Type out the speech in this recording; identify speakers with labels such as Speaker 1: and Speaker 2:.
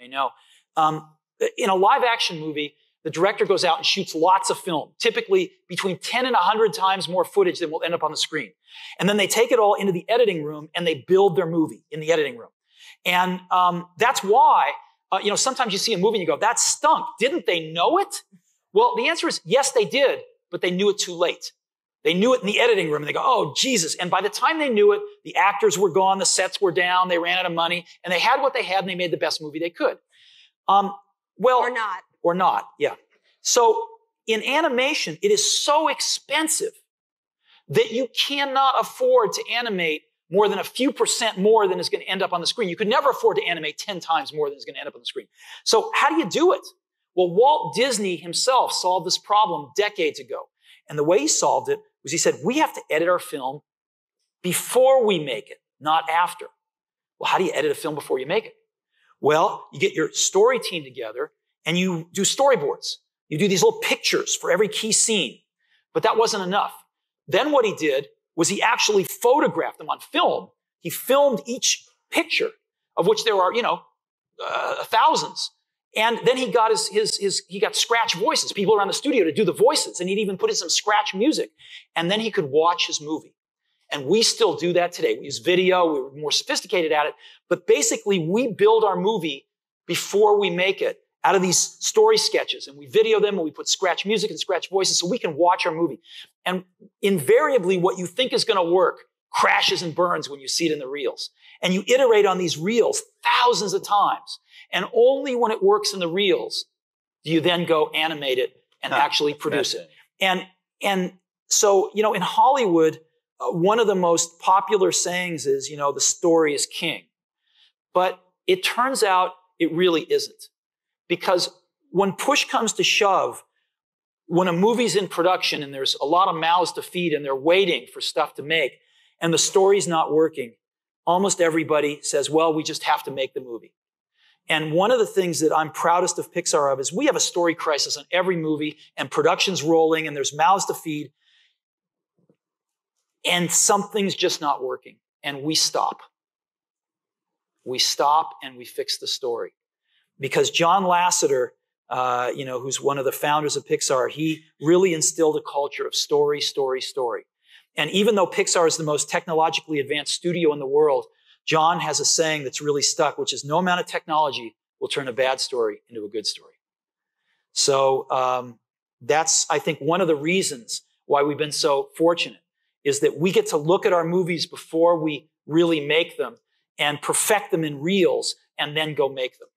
Speaker 1: I know. Um, in a live action movie, the director goes out and shoots lots of film, typically between 10 and 100 times more footage than will end up on the screen. And then they take it all into the editing room and they build their movie in the editing room. And um, that's why, uh, you know, sometimes you see a movie and you go, that stunk. Didn't they know it? Well, the answer is yes, they did, but they knew it too late. They knew it in the editing room and they go, oh, Jesus. And by the time they knew it, the actors were gone, the sets were down, they ran out of money, and they had what they had and they made the best movie they could. Um, well,
Speaker 2: or not.
Speaker 1: Or not, yeah. So in animation, it is so expensive that you cannot afford to animate more than a few percent more than is going to end up on the screen. You could never afford to animate 10 times more than is going to end up on the screen. So how do you do it? Well, Walt Disney himself solved this problem decades ago. And the way he solved it was he said, we have to edit our film before we make it, not after. Well, how do you edit a film before you make it? Well, you get your story team together and you do storyboards. You do these little pictures for every key scene. But that wasn't enough. Then what he did was he actually photographed them on film. He filmed each picture, of which there are, you know, uh, thousands. And then he got his, his, his, he got scratch voices, people around the studio to do the voices, and he'd even put in some scratch music. And then he could watch his movie. And we still do that today. We use video, we are more sophisticated at it, but basically we build our movie before we make it out of these story sketches and we video them and we put scratch music and scratch voices so we can watch our movie. And invariably what you think is going to work crashes and burns when you see it in the reels. And you iterate on these reels thousands of times. And only when it works in the reels do you then go animate it and huh, actually produce it. And, and so, you know, in Hollywood, uh, one of the most popular sayings is, you know, the story is king. But it turns out it really isn't. Because when push comes to shove, when a movie's in production and there's a lot of mouths to feed and they're waiting for stuff to make and the story's not working, almost everybody says, well, we just have to make the movie. And one of the things that I'm proudest of Pixar of is we have a story crisis on every movie and production's rolling and there's mouths to feed. And something's just not working. And we stop. We stop and we fix the story. Because John Lasseter, uh, you know, who's one of the founders of Pixar, he really instilled a culture of story, story, story. And even though Pixar is the most technologically advanced studio in the world, John has a saying that's really stuck, which is no amount of technology will turn a bad story into a good story. So um, that's, I think, one of the reasons why we've been so fortunate is that we get to look at our movies before we really make them and perfect them in reels and then go make them.